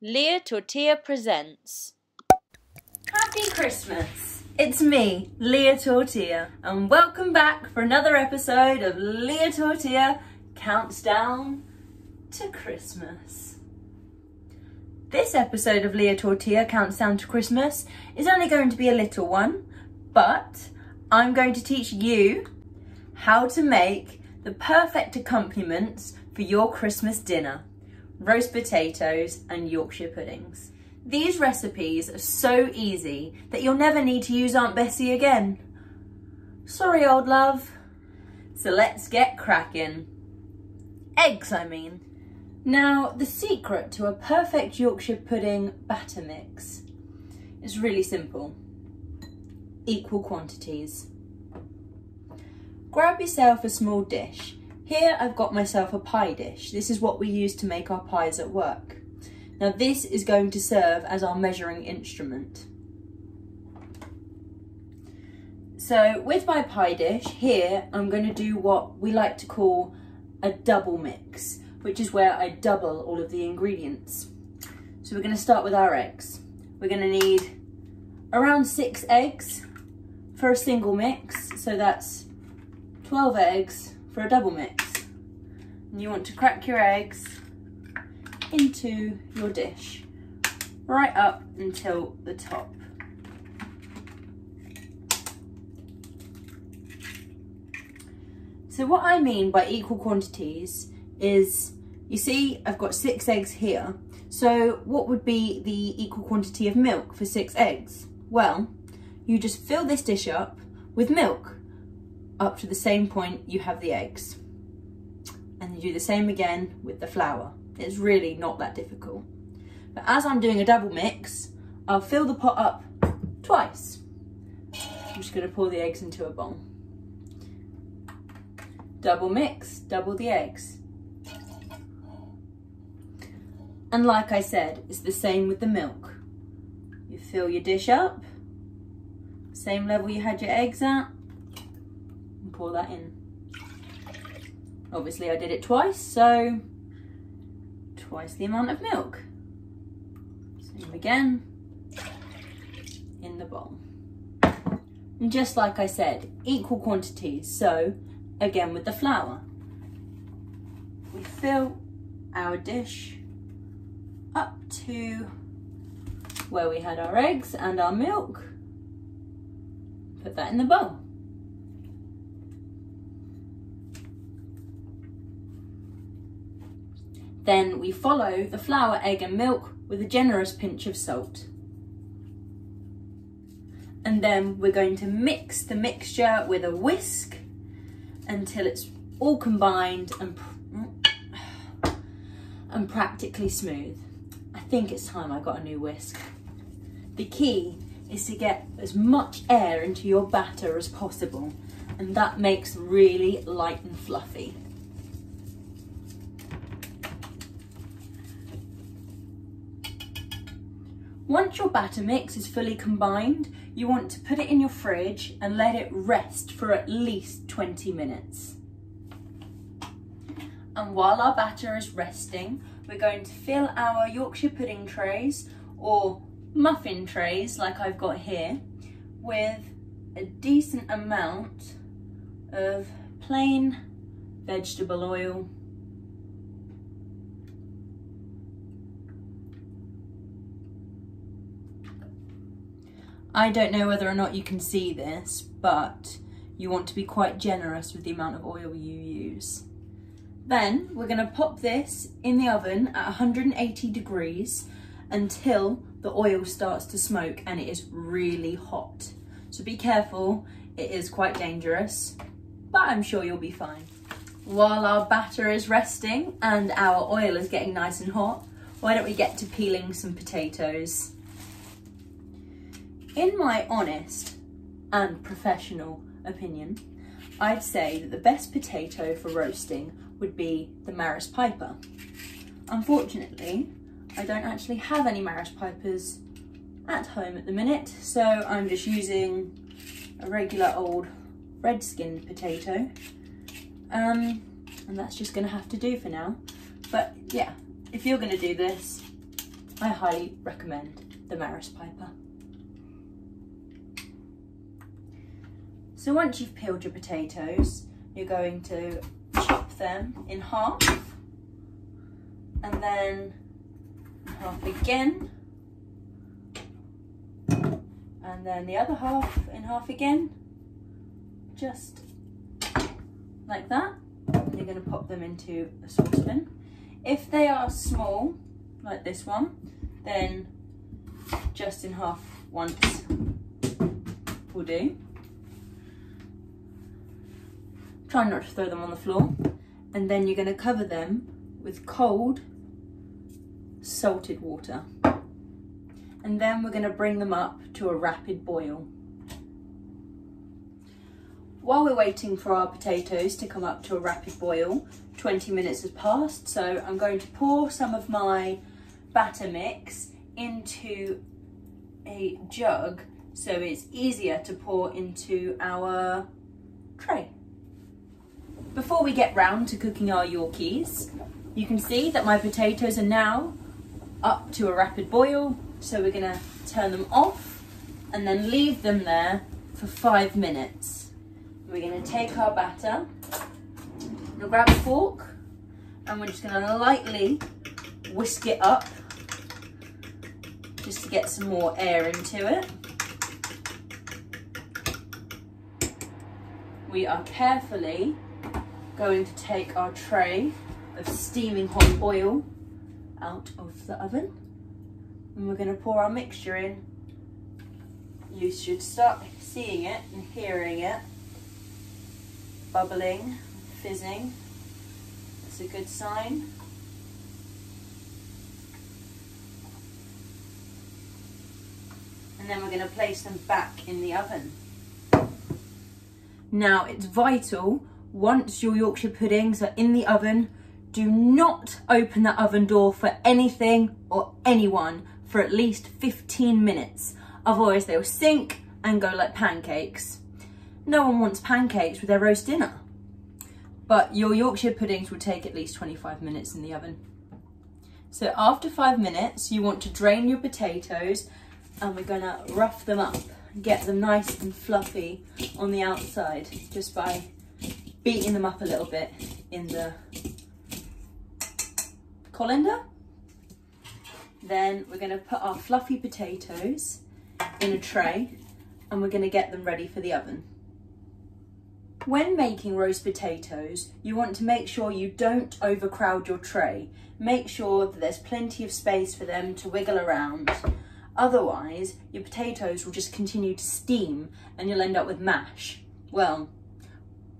Lia Tortilla presents. Happy Christmas! It's me, Lia Tortilla, and welcome back for another episode of Lia Tortilla Counts Down to Christmas. This episode of Lia Tortilla Counts Down to Christmas is only going to be a little one, but I'm going to teach you how to make the perfect accompaniments for your Christmas dinner roast potatoes and Yorkshire puddings. These recipes are so easy that you'll never need to use Aunt Bessie again. Sorry, old love. So let's get cracking. Eggs, I mean. Now, the secret to a perfect Yorkshire pudding batter mix is really simple. Equal quantities. Grab yourself a small dish here I've got myself a pie dish. This is what we use to make our pies at work. Now this is going to serve as our measuring instrument. So with my pie dish here, I'm going to do what we like to call a double mix, which is where I double all of the ingredients. So we're going to start with our eggs. We're going to need around six eggs for a single mix. So that's 12 eggs for a double mix. And you want to crack your eggs into your dish, right up until the top. So what I mean by equal quantities is, you see I've got six eggs here. So what would be the equal quantity of milk for six eggs? Well, you just fill this dish up with milk up to the same point you have the eggs. And you do the same again with the flour. It's really not that difficult. But as I'm doing a double mix, I'll fill the pot up twice. I'm just gonna pour the eggs into a bowl. Double mix, double the eggs. And like I said, it's the same with the milk. You fill your dish up, same level you had your eggs at, pour that in. Obviously I did it twice, so twice the amount of milk. Same again, in the bowl. And just like I said, equal quantities. So again with the flour, we fill our dish up to where we had our eggs and our milk. Put that in the bowl. Then we follow the flour, egg and milk with a generous pinch of salt. And then we're going to mix the mixture with a whisk until it's all combined and, and practically smooth. I think it's time I got a new whisk. The key is to get as much air into your batter as possible and that makes really light and fluffy. Once your batter mix is fully combined, you want to put it in your fridge and let it rest for at least 20 minutes. And while our batter is resting, we're going to fill our Yorkshire pudding trays or muffin trays like I've got here with a decent amount of plain vegetable oil I don't know whether or not you can see this, but you want to be quite generous with the amount of oil you use. Then we're going to pop this in the oven at 180 degrees until the oil starts to smoke and it is really hot. So be careful, it is quite dangerous, but I'm sure you'll be fine. While our batter is resting and our oil is getting nice and hot, why don't we get to peeling some potatoes? In my honest and professional opinion, I'd say that the best potato for roasting would be the Maris Piper. Unfortunately, I don't actually have any Maris Pipers at home at the minute, so I'm just using a regular old red skinned potato. Um, and that's just gonna have to do for now. But yeah, if you're gonna do this, I highly recommend the Maris Piper. So once you've peeled your potatoes, you're going to chop them in half. And then half again. And then the other half in half again. Just like that. You're going to pop them into a saucepan. If they are small like this one then just in half once will do try not to throw them on the floor and then you're going to cover them with cold salted water and then we're going to bring them up to a rapid boil. While we're waiting for our potatoes to come up to a rapid boil, 20 minutes has passed, so I'm going to pour some of my batter mix into a jug so it's easier to pour into our tray. Before we get round to cooking our Yorkies, you can see that my potatoes are now up to a rapid boil so we're gonna turn them off and then leave them there for five minutes. We're gonna take our batter, we'll grab a fork and we're just gonna lightly whisk it up just to get some more air into it. We are carefully going to take our tray of steaming hot oil out of the oven and we're going to pour our mixture in. You should start seeing it and hearing it bubbling, fizzing. That's a good sign. And then we're going to place them back in the oven. Now it's vital once your Yorkshire puddings are in the oven, do not open the oven door for anything or anyone for at least 15 minutes. Otherwise they'll sink and go like pancakes. No one wants pancakes with their roast dinner. But your Yorkshire puddings will take at least 25 minutes in the oven. So after five minutes, you want to drain your potatoes and we're gonna rough them up, get them nice and fluffy on the outside just by beating them up a little bit in the colander. Then we're going to put our fluffy potatoes in a tray and we're going to get them ready for the oven. When making roast potatoes, you want to make sure you don't overcrowd your tray. Make sure that there's plenty of space for them to wiggle around. Otherwise, your potatoes will just continue to steam and you'll end up with mash. Well,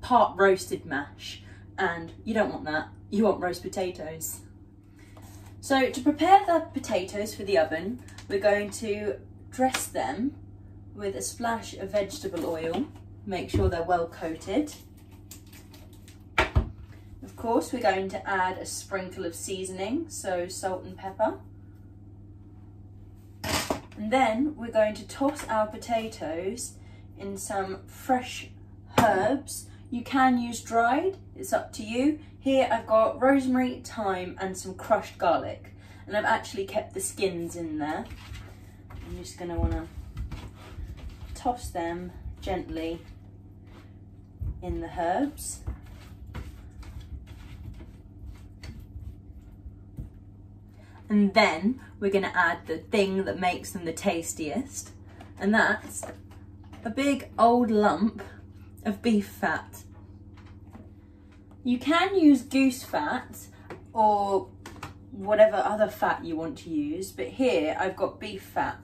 part roasted mash, and you don't want that. You want roast potatoes. So to prepare the potatoes for the oven, we're going to dress them with a splash of vegetable oil. Make sure they're well coated. Of course, we're going to add a sprinkle of seasoning, so salt and pepper. And then we're going to toss our potatoes in some fresh herbs. You can use dried, it's up to you. Here I've got rosemary, thyme and some crushed garlic. And I've actually kept the skins in there. I'm just gonna wanna toss them gently in the herbs. And then we're gonna add the thing that makes them the tastiest. And that's a big old lump of beef fat. You can use goose fat or whatever other fat you want to use, but here I've got beef fat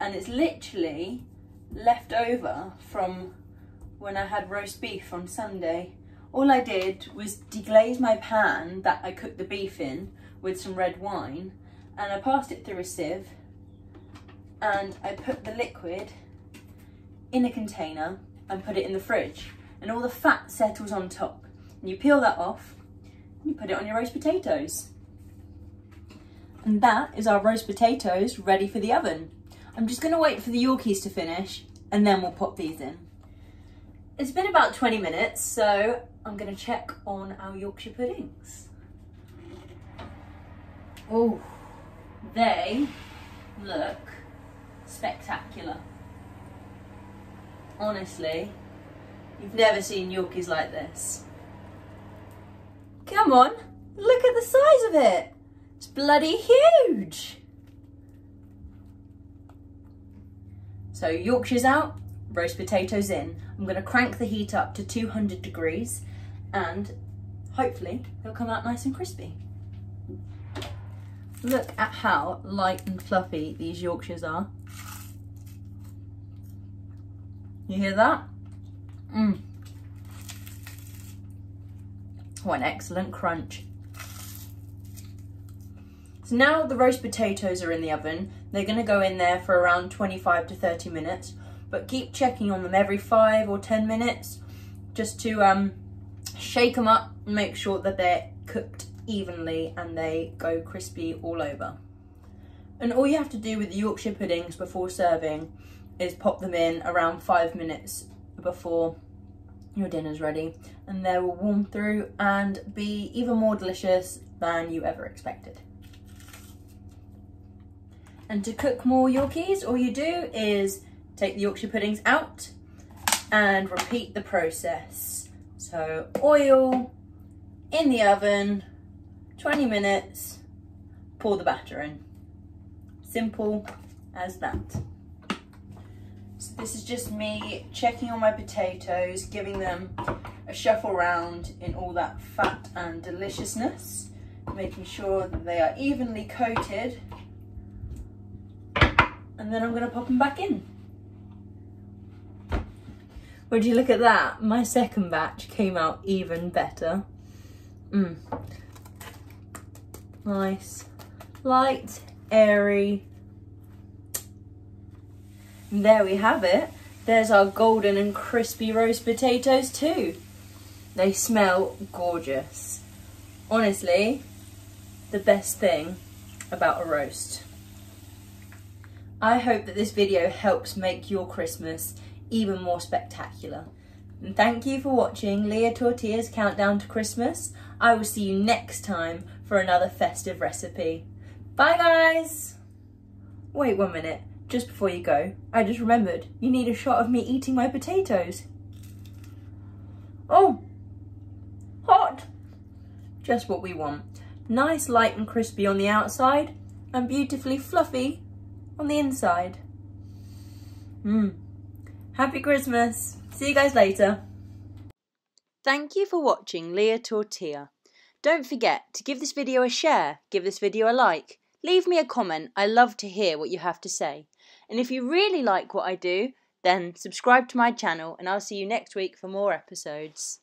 and it's literally left over from when I had roast beef on Sunday. All I did was deglaze my pan that I cooked the beef in with some red wine and I passed it through a sieve and I put the liquid in a container and put it in the fridge and all the fat settles on top. And you peel that off and you put it on your roast potatoes. And that is our roast potatoes ready for the oven. I'm just gonna wait for the Yorkies to finish and then we'll pop these in. It's been about 20 minutes, so I'm gonna check on our Yorkshire puddings. Oh, They look spectacular. Honestly, you've never seen Yorkies like this. Come on, look at the size of it. It's bloody huge. So Yorkshire's out, roast potatoes in. I'm gonna crank the heat up to 200 degrees and hopefully they'll come out nice and crispy. Look at how light and fluffy these Yorkshires are. You hear that? Mmm. What an excellent crunch. So now the roast potatoes are in the oven. They're going to go in there for around 25 to 30 minutes, but keep checking on them every five or 10 minutes just to um, shake them up and make sure that they're cooked evenly and they go crispy all over. And all you have to do with the Yorkshire puddings before serving is pop them in around five minutes before your dinner's ready and they will warm through and be even more delicious than you ever expected. And to cook more Yorkies, all you do is take the Yorkshire puddings out and repeat the process. So oil in the oven, 20 minutes, pour the batter in. Simple as that. This is just me checking on my potatoes, giving them a shuffle around in all that fat and deliciousness, making sure that they are evenly coated and then I'm going to pop them back in. Would you look at that? My second batch came out even better. Mmm. Nice. Light, airy. There we have it. There's our golden and crispy roast potatoes too. They smell gorgeous. Honestly, the best thing about a roast. I hope that this video helps make your Christmas even more spectacular. And thank you for watching Lia Tortilla's Countdown to Christmas. I will see you next time for another festive recipe. Bye guys! Wait one minute, just before you go, I just remembered you need a shot of me eating my potatoes. Oh, hot! Just what we want. Nice light and crispy on the outside and beautifully fluffy on the inside. Mmm. Happy Christmas. See you guys later. Thank you for watching Lia Tortilla. Don't forget to give this video a share, give this video a like, leave me a comment, I love to hear what you have to say. And if you really like what I do, then subscribe to my channel and I'll see you next week for more episodes.